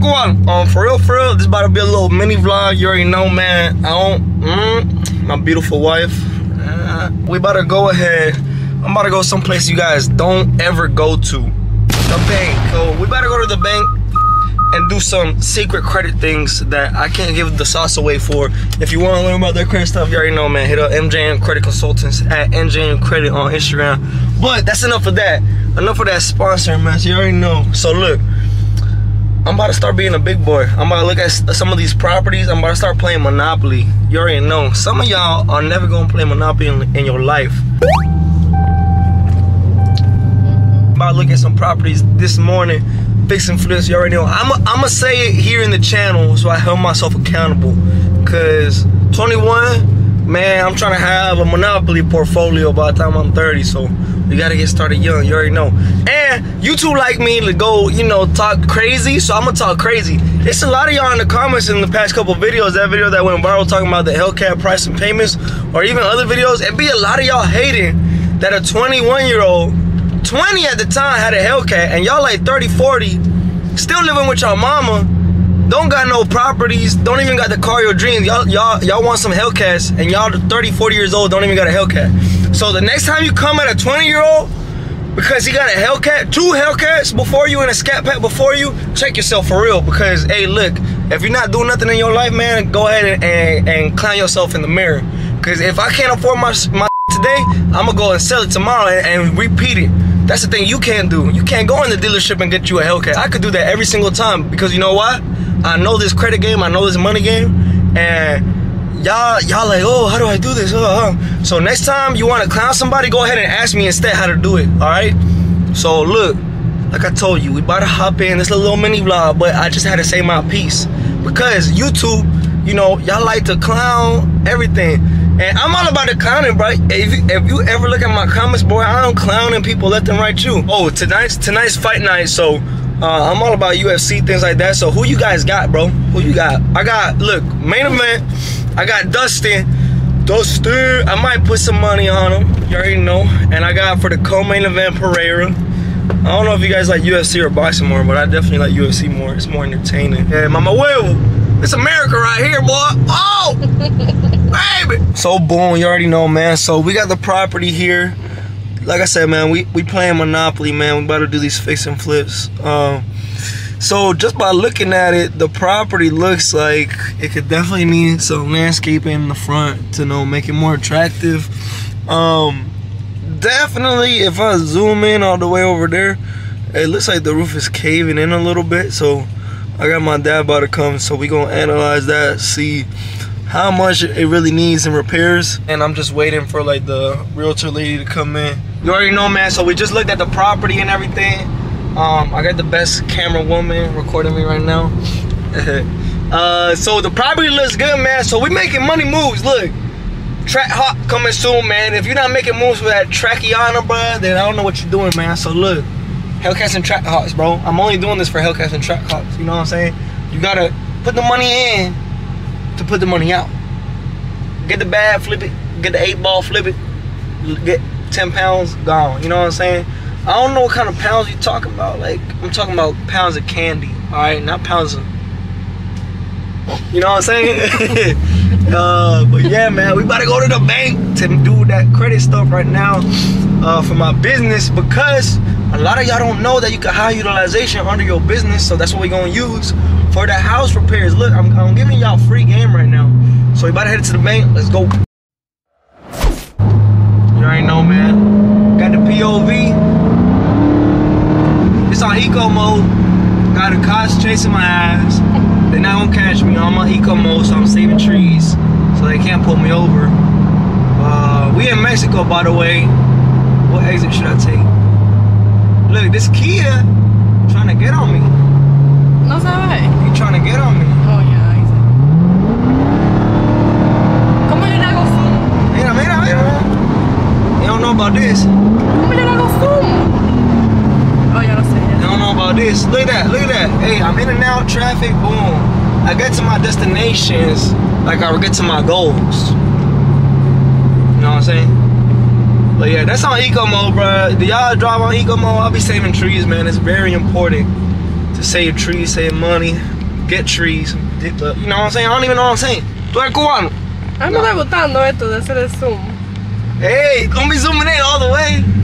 Wagwan. Um, for real, for real, this about to be a little mini vlog. You already know, man. I don't, mm, my beautiful wife. Uh, we about to go ahead. I'm about to go someplace you guys don't ever go to. The bank. So we about to go to the bank and do some secret credit things that I can't give the sauce away for. If you want to learn about their credit stuff, you already know, man. Hit up MJM Credit Consultants at MJM Credit on Instagram. But that's enough of that. Enough of that sponsor, man. So you already know. So look, I'm about to start being a big boy. I'm about to look at some of these properties. I'm about to start playing Monopoly. You already know. Some of y'all are never gonna play Monopoly in, in your life. I'm about to look at some properties this morning fixing flips, you already know. I'm I'm gonna say it here in the channel so I hold myself accountable. Cause 21, man, I'm trying to have a Monopoly portfolio by the time I'm 30. So we gotta get started young, you already know. And you two like me to go, you know, talk crazy, so I'm gonna talk crazy. It's a lot of y'all in the comments in the past couple videos, that video that went viral talking about the Hellcat price and payments, or even other videos, It'd be a lot of y'all hating that a 21 year old 20 at the time had a Hellcat and y'all like 30, 40, still living with y'all mama, don't got no properties, don't even got the car your dreams. Y'all y'all y'all want some Hellcats and y'all 30, 40 years old don't even got a Hellcat. So the next time you come at a 20 year old because he got a Hellcat, two Hellcats before you and a Scat Pack before you, check yourself for real. Because hey, look, if you're not doing nothing in your life, man, go ahead and, and, and clown yourself in the mirror. Because if I can't afford my my today, I'm gonna go and sell it tomorrow and, and repeat it. That's the thing you can't do. You can't go in the dealership and get you a Hellcat. I could do that every single time because you know what? I know this credit game, I know this money game, and y'all y'all like, oh, how do I do this? Uh, uh. So next time you want to clown somebody, go ahead and ask me instead how to do it. All right. So look, like I told you, we about to hop in. This little mini vlog, but I just had to say my piece because YouTube, you know, y'all like to clown everything. And I'm all about the clowning, bro. If you, if you ever look at my comments, boy, I don't clowning people left and right too. Oh, tonight's tonight's fight night, so uh, I'm all about UFC things like that. So who you guys got, bro? Who you got? I got look main event. I got Dustin. Dustin. I might put some money on him. You already know. And I got for the co-main event Pereira. I don't know if you guys like UFC or boxing more, but I definitely like UFC more. It's more entertaining. Yeah, Mama Will. It's America right here, boy. Oh, baby. So boom, you already know, man. So we got the property here. Like I said, man, we we playing Monopoly, man. We about to do these fix and flips. Um, so just by looking at it, the property looks like it could definitely need some landscaping in the front to know make it more attractive. Um, definitely, if I zoom in all the way over there, it looks like the roof is caving in a little bit. So I got my dad about to come, so we gonna analyze that, see how much it really needs in repairs. And I'm just waiting for like the realtor lady to come in. You already know, man, so we just looked at the property and everything. Um, I got the best camera woman recording me right now. uh, so the property looks good, man. So we making money moves, look. Track Hawk coming soon, man. If you're not making moves with that Trackiana, bro, then I don't know what you're doing, man. So look. Hellcats and Trackhawks, bro. I'm only doing this for Hellcats and Trackhawks. You know what I'm saying? You gotta put the money in to put the money out. Get the bag, flip it. Get the eight ball, flip it. Get 10 pounds, gone. You know what I'm saying? I don't know what kind of pounds you're talking about. Like, I'm talking about pounds of candy, all right? Not pounds of, you know what I'm saying? uh, but yeah, man, we about to go to the bank to do that credit stuff right now uh, for my business because a lot of y'all don't know that you can high utilization under your business, so that's what we're gonna use for the house repairs. Look, I'm, I'm giving y'all free game right now. So we about to head to the bank. Let's go. Already know, man. Got the POV. It's on eco mode. Got the cops chasing my ass. They're not gonna catch me. I'm on eco mode, so I'm saving trees, so they can't pull me over. Uh, we in Mexico, by the way. What exit should I take? Look, this Kia trying to get on me. No sabe. He trying to get on me. Oh, yeah, ahí sí. ¿Cómo yo le hago zoom? Mira, mira, mira. You don't know about this. ¿Cómo yo le hago zoom? Oh, ya lo sé. You Ya. don't know about this. Look at that, look at that. Hey, I'm in and out traffic, boom. I get to my destinations like I get to my goals. You know what I'm saying? But yeah, that's on eco mode, bro. Do y'all drive on eco mode? I'll be saving trees, man. It's very important to save trees, save money, get trees. You know what I'm saying? I don't even know what I'm saying. Tú eres cubano. A mí me está gustando esto de hacer el zoom. Hey, don't be zooming in all the way.